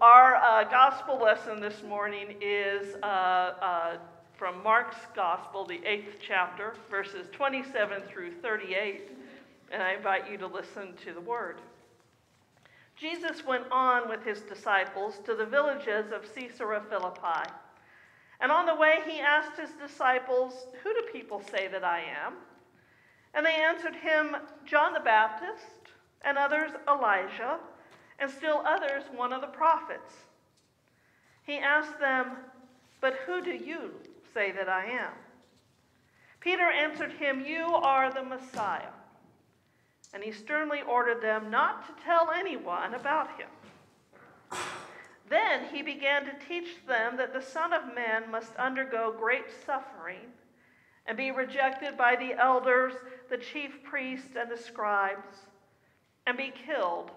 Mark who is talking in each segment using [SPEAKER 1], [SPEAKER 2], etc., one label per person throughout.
[SPEAKER 1] Our uh, gospel lesson this morning is uh, uh, from Mark's gospel, the eighth chapter, verses 27 through 38. And I invite you to listen to the word. Jesus went on with his disciples to the villages of Caesarea Philippi. And on the way, he asked his disciples, Who do people say that I am? And they answered him, John the Baptist, and others, Elijah and still others one of the prophets. He asked them, But who do you say that I am? Peter answered him, You are the Messiah. And he sternly ordered them not to tell anyone about him. Then he began to teach them that the Son of Man must undergo great suffering and be rejected by the elders, the chief priests, and the scribes, and be killed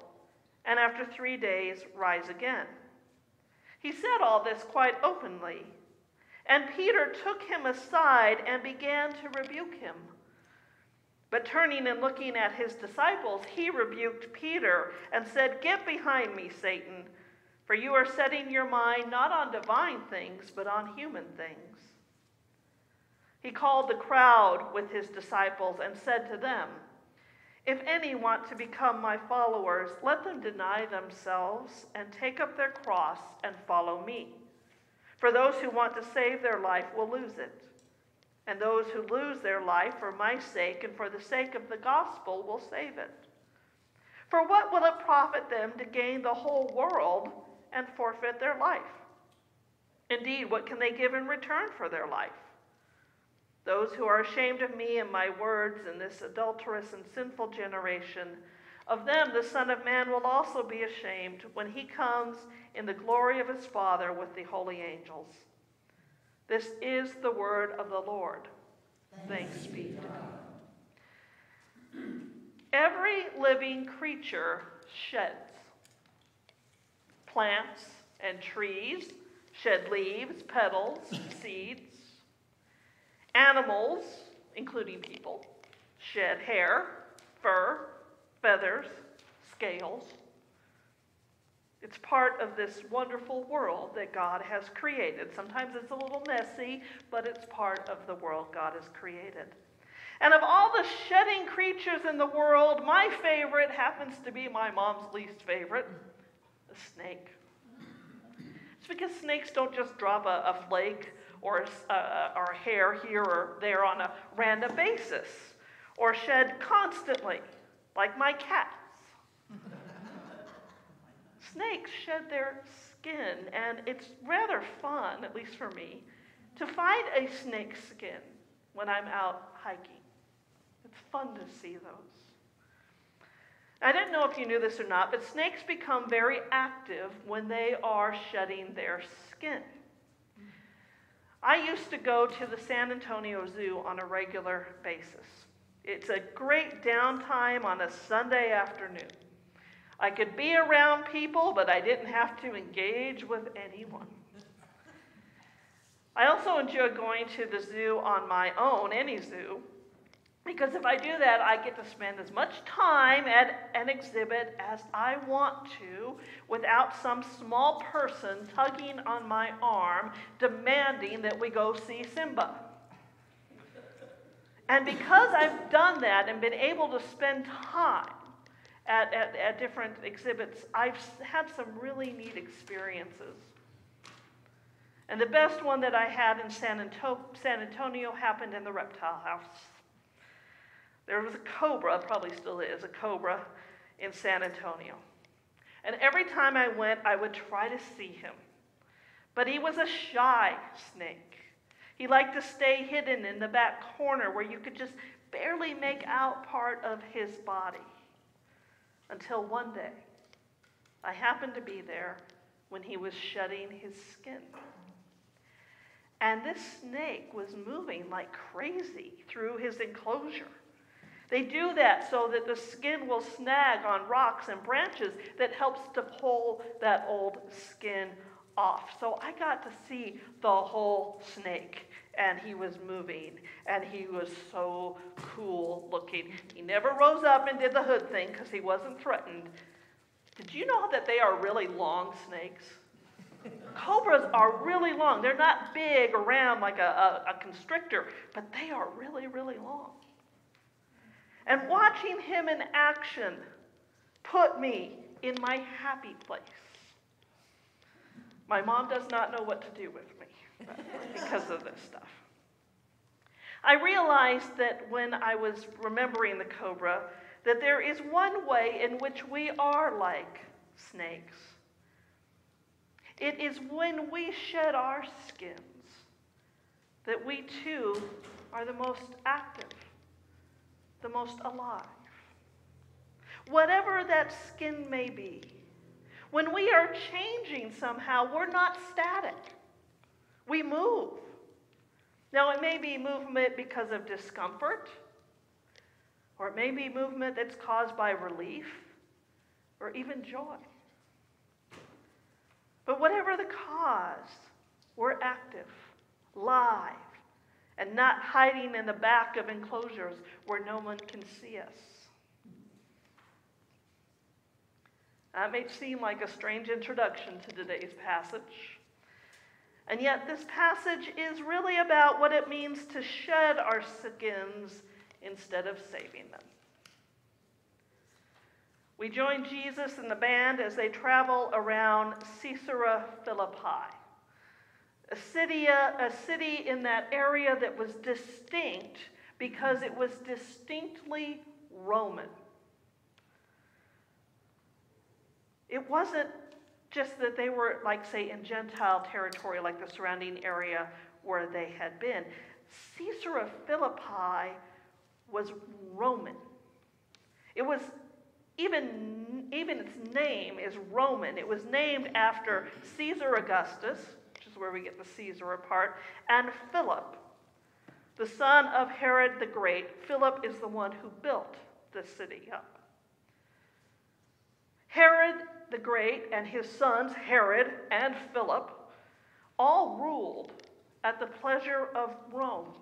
[SPEAKER 1] and after three days rise again. He said all this quite openly. And Peter took him aside and began to rebuke him. But turning and looking at his disciples, he rebuked Peter and said, Get behind me, Satan, for you are setting your mind not on divine things, but on human things. He called the crowd with his disciples and said to them, if any want to become my followers, let them deny themselves and take up their cross and follow me. For those who want to save their life will lose it. And those who lose their life for my sake and for the sake of the gospel will save it. For what will it profit them to gain the whole world and forfeit their life? Indeed, what can they give in return for their life? Those who are ashamed of me and my words in this adulterous and sinful generation, of them the Son of Man will also be ashamed when he comes in the glory of his Father with the holy angels. This is the word of the Lord. Thanks, be to God. Every living creature sheds. Plants and trees shed leaves, petals, seeds. Animals, including people, shed hair, fur, feathers, scales. It's part of this wonderful world that God has created. Sometimes it's a little messy, but it's part of the world God has created. And of all the shedding creatures in the world, my favorite happens to be my mom's least favorite the snake. It's because snakes don't just drop a, a flake or, uh, or hair here or there on a random basis, or shed constantly, like my cats. Snakes shed their skin, and it's rather fun, at least for me, to find a snake skin when I'm out hiking. It's fun to see those. I didn't know if you knew this or not, but snakes become very active when they are shedding their skin. I used to go to the San Antonio Zoo on a regular basis. It's a great downtime on a Sunday afternoon. I could be around people, but I didn't have to engage with anyone. I also enjoy going to the zoo on my own, any zoo, because if I do that, I get to spend as much time at an exhibit as I want to without some small person tugging on my arm demanding that we go see Simba. And because I've done that and been able to spend time at, at, at different exhibits, I've had some really neat experiences. And the best one that I had in San, Anto- San Antonio happened in the reptile house. There was a cobra, probably still is, a cobra in San Antonio. And every time I went, I would try to see him. But he was a shy snake. He liked to stay hidden in the back corner where you could just barely make out part of his body. Until one day, I happened to be there when he was shedding his skin. And this snake was moving like crazy through his enclosure. They do that so that the skin will snag on rocks and branches that helps to pull that old skin off. So I got to see the whole snake and he was moving and he was so cool looking. He never rose up and did the hood thing because he wasn't threatened, Did you know that they are really long snakes? Cobras are really long. They're not big around like a, a, a, constrictor, but they are really, really long. And watching him in action put me in my happy place. My mom does not know what to do with me because of this stuff. I realized that when I was remembering the cobra, that there is one way in which we are like snakes. It is when we shed our skins that we too are the most active, the most alive. Whatever that skin may be, when we are changing somehow, we're not static. We move. Now, it may be movement because of discomfort, or it may be movement that's caused by relief, or even joy. But whatever the cause, we're active, live, and not hiding in the back of enclosures where no one can see us. That may seem like a strange introduction to today's passage. And yet, this passage is really about what it means to shed our skins instead of saving them. We join Jesus and the band as they travel around Caesarea Philippi, a city, uh, a city in that area that was distinct because it was distinctly Roman. It wasn't just that they were, like, say, in Gentile territory, like the surrounding area where they had been. Caesarea Philippi was Roman. It was even, even its name is Roman. It was named after Caesar Augustus, where we get the Caesar part, and Philip, the son of Herod the Great. Philip is the one who built the city up. Herod the Great and his sons, Herod and Philip, all ruled at the pleasure of Rome.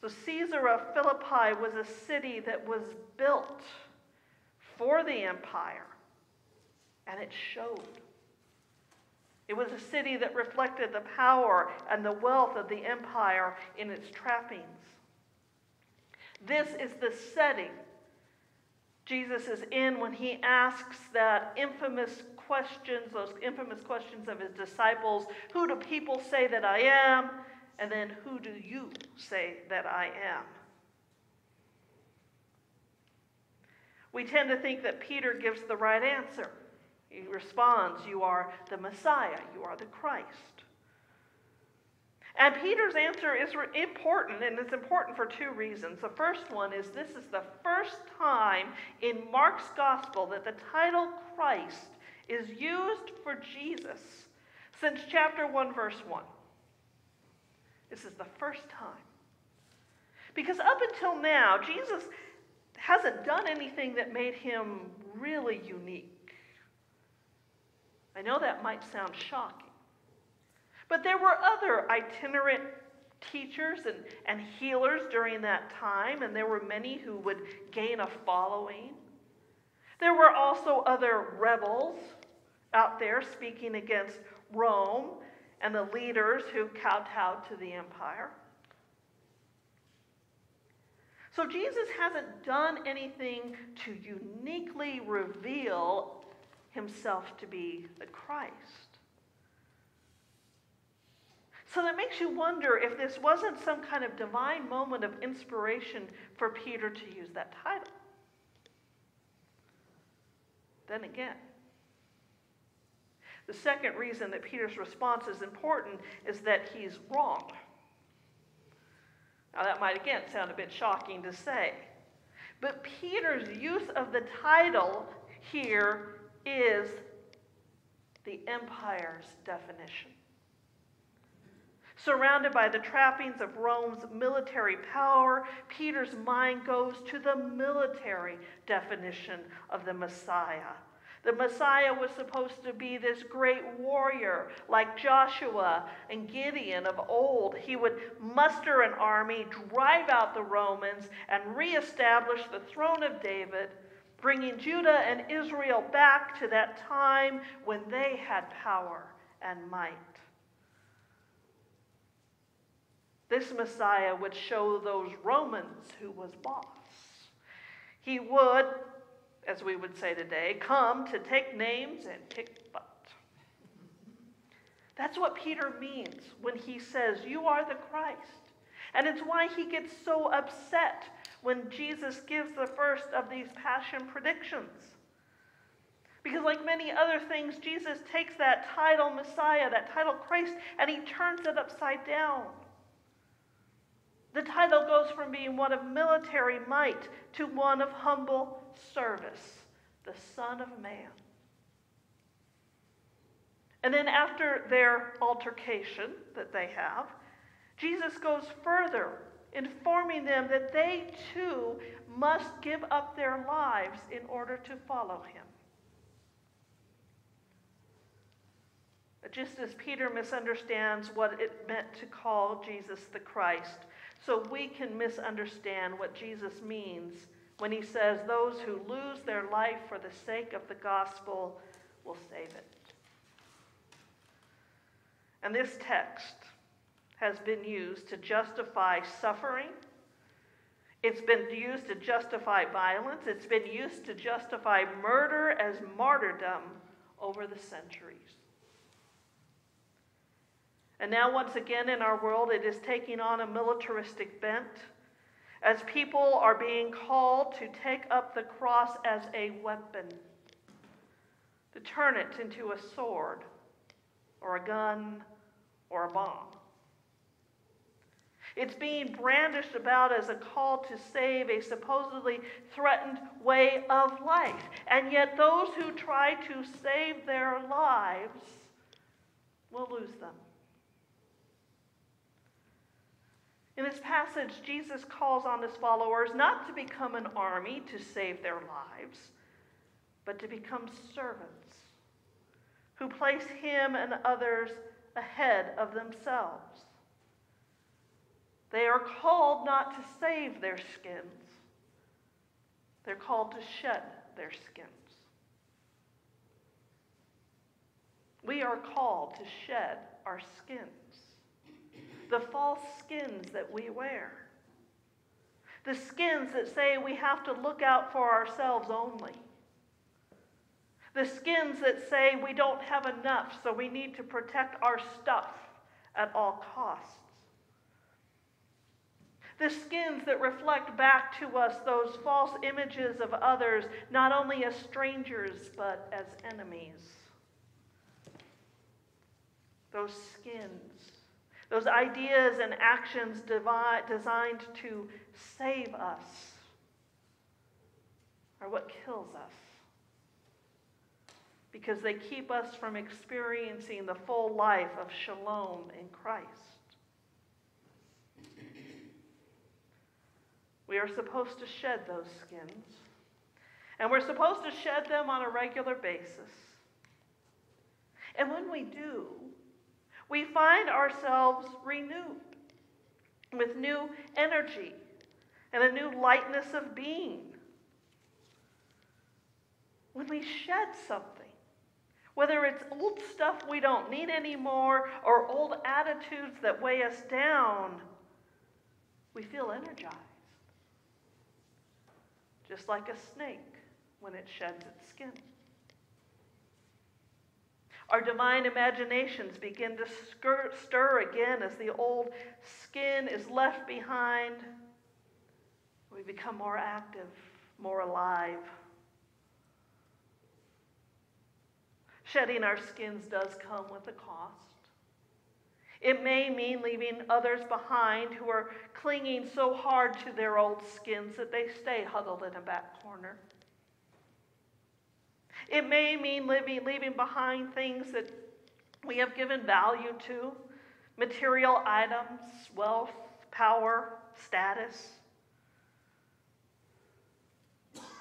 [SPEAKER 1] So, Caesarea Philippi was a city that was built for the empire, and it showed. It was a city that reflected the power and the wealth of the empire in its trappings. This is the setting Jesus is in when he asks that infamous questions, those infamous questions of his disciples Who do people say that I am? And then, Who do you say that I am? We tend to think that Peter gives the right answer. He responds, You are the Messiah, you are the Christ. And Peter's answer is important, and it's important for two reasons. The first one is this is the first time in Mark's gospel that the title Christ is used for Jesus since chapter 1, verse 1. This is the first time. Because up until now, Jesus hasn't done anything that made him really unique. I know that might sound shocking. But there were other itinerant teachers and, and healers during that time, and there were many who would gain a following. There were also other rebels out there speaking against Rome and the leaders who kowtowed to the empire. So Jesus hasn't done anything to uniquely reveal himself to be the Christ. So that makes you wonder if this wasn't some kind of divine moment of inspiration for Peter to use that title. Then again, the second reason that Peter's response is important is that he's wrong. Now, that might again sound a bit shocking to say, but Peter's use of the title here is the empire's definition. Surrounded by the trappings of Rome's military power, Peter's mind goes to the military definition of the Messiah. The Messiah was supposed to be this great warrior like Joshua and Gideon of old. He would muster an army, drive out the Romans, and reestablish the throne of David, bringing Judah and Israel back to that time when they had power and might. This Messiah would show those Romans who was boss. He would, as we would say today, come to take names and kick butt. That's what Peter means when he says, You are the Christ. And it's why he gets so upset when Jesus gives the first of these passion predictions. Because, like many other things, Jesus takes that title Messiah, that title Christ, and he turns it upside down. The title goes from being one of military might to one of humble service, the Son of Man. And then, after their altercation that they have, Jesus goes further, informing them that they too must give up their lives in order to follow him. Just as Peter misunderstands what it meant to call Jesus the Christ, so we can misunderstand what Jesus means when he says, Those who lose their life for the sake of the gospel will save it. And this text has been used to justify suffering. It's been used to justify violence. It's been used to justify murder as martyrdom over the centuries. And now, once again, in our world, it is taking on a militaristic bent as people are being called to take up the cross as a weapon, to turn it into a sword or a gun or a bomb. It's being brandished about as a call to save a supposedly threatened way of life. And yet, those who try to save their lives will lose them. In this passage, Jesus calls on his followers not to become an army to save their lives, but to become servants who place him and others ahead of themselves. They are called not to save their skins, they're called to shed their skins. We are called to shed our skins the false skins that we wear. The skins that say we have to look out for ourselves only. The skins that say we don't have enough, so we need to protect our stuff at all costs. The skins that reflect back to us those false images of others, not only as strangers, but as enemies. Those skins those ideas and actions designed to save us are what kills us. Because they keep us from experiencing the full life of shalom in Christ. We are supposed to shed those skins. And we're supposed to shed them on a regular basis. And when we do, we find ourselves renewed with new energy and a new lightness of being. When we shed something, whether it's old stuff we don't need anymore or old attitudes that weigh us down, we feel energized. Just like a snake when it sheds its skin. Our divine imaginations begin to stir again as the old skin is left behind. We become more active, more alive. Shedding our skins does come with a cost. It may mean leaving others behind who are clinging so hard to their old skins that they stay huddled in a back corner. It may mean living, leaving behind things that we have given value to material items, wealth, power, status.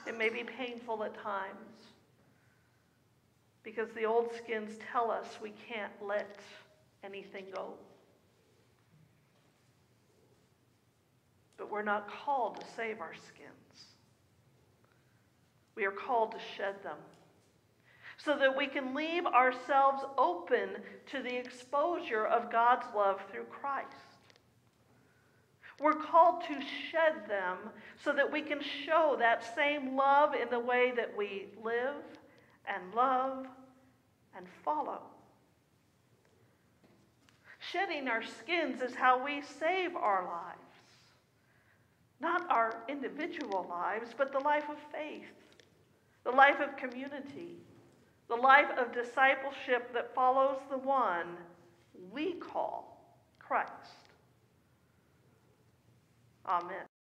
[SPEAKER 1] It may be painful at times because the old skins tell us we can't let anything go. But we're not called to save our skins. we are called to shed them so that we can leave ourselves open to the exposure of God's love through Christ. We're called to shed them so that we can show that same love in the way that we live and love and follow. Shedding our skins is how we save our lives. Not our individual lives, but the life of faith, the life of community, the life of discipleship that follows the one we call Christ. Amen.